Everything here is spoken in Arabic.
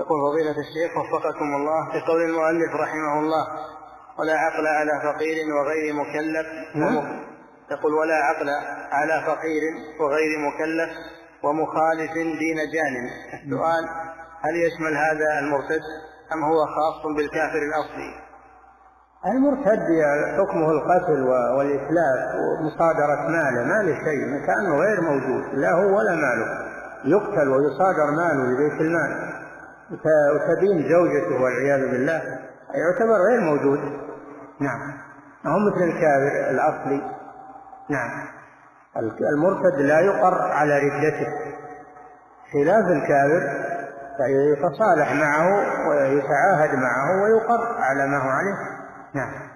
يقول فضيلة الشيخ وفقكم الله في قول المؤلف رحمه الله ولا عقل على فقير وغير مكلف نعم. يقول ولا عقل على فقير وغير مكلف ومخالف دين جانب. السؤال هل يشمل هذا المرتد أم هو خاص بالكافر الأصلي؟ المرتد حكمه القتل والإتلاف ومصادرة ماله ما له شيء كأنه غير موجود لا هو ولا ماله يقتل ويصادر ماله لبيت المال. وتبين زوجته والعياذ بالله يعتبر غير موجود. نعم. هو مثل الكافر الأصلي. نعم. المرتد لا يقر على ردته. خلاف الكافر فيتصالح معه ويتعاهد معه ويقر على ما هو عليه. نعم.